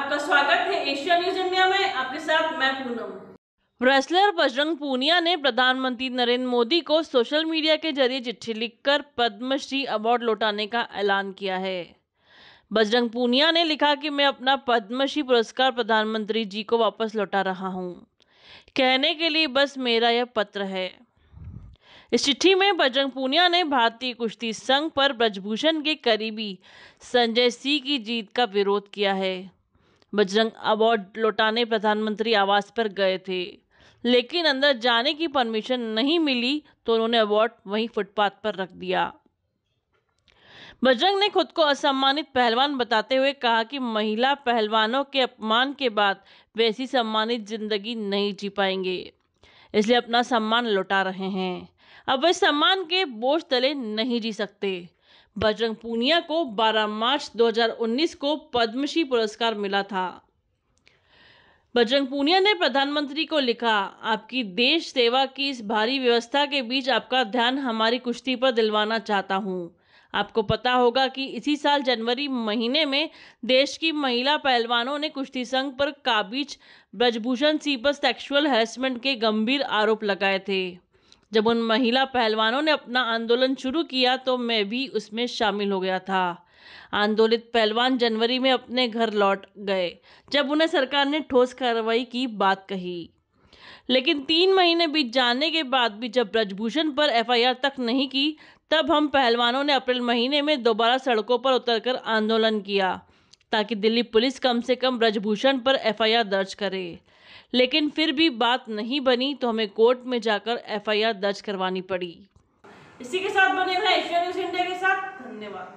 आपका स्वागत है एशिया न्यूज़ इंडिया में। आपके साथ मैं पूनम। रेसलर बजरंग पूनिया ने प्रधानमंत्री नरेंद्र मोदी को सोशल मीडिया के ज़रिए चिट्ठी लिखकर पद्मश्री अवार्ड लौटाने का ऐलान किया है। बजरंग पूनिया ने लिखा कि मैं अपना पद्मश्री पुरस्कार प्रधानमंत्री जी को वापस लौटा रहा हूँ। कहने के लिए बस मेरा यह पत्र है। इस चिट्ठी में बजरंग पूनिया ने भारतीय कुश्ती संघ पर ब्रजभूषण के करीबी संजय सिंह की जीत का विरोध किया है। बजरंग अवार्ड लौटाने प्रधानमंत्री आवास पर गए थे। लेकिन अंदर जाने की परमिशन नहीं मिली तो उन्होंने अवार्ड वहीं फुटपाथ पर रख दिया। बजरंग ने खुद को असम्मानित पहलवान बताते हुए कहा कि महिला पहलवानों के अपमान के बाद वैसी सम्मानित ज़िंदगी नहीं जी पाएँगे, इसलिए अपना सम्मान लौटा रहे हैं। अब वे सम्मान के बोझ तले नहीं जी सकते। बजरंग पूनिया को 12 मार्च 2019 को पद्मश्री पुरस्कार मिला था। बजरंग पूनिया ने प्रधानमंत्री को लिखा, आपकी देश सेवा की इस भारी व्यवस्था के बीच आपका ध्यान हमारी कुश्ती पर दिलवाना चाहता हूँ। आपको पता होगा कि इसी साल जनवरी महीने में देश की महिला पहलवानों ने कुश्ती संघ पर काबिज ब्रजभूषण सिंह पर सेक्सुअल हैरेसमेंट के गंभीर आरोप लगाए थे। जब उन महिला पहलवानों ने अपना आंदोलन शुरू किया तो मैं भी उसमें शामिल हो गया था। आंदोलित पहलवान जनवरी में अपने घर लौट गए, जब उन्हें सरकार ने ठोस कार्रवाई की बात कही। लेकिन तीन महीने बीत जाने के बाद भी जब ब्रजभूषण पर एफआईआर तक नहीं की, तब हम पहलवानों ने अप्रैल महीने में दोबारा सड़कों पर उतरकर आंदोलन किया। ताकि दिल्ली पुलिस कम से कम ब्रजभूषण पर एफआईआर दर्ज करे। लेकिन फिर भी बात नहीं बनी तो हमें कोर्ट में जाकर एफआईआर दर्ज करवानी पड़ी। इसी के साथ बने रहे एशिया न्यूज़ इंडिया के साथ। धन्यवाद।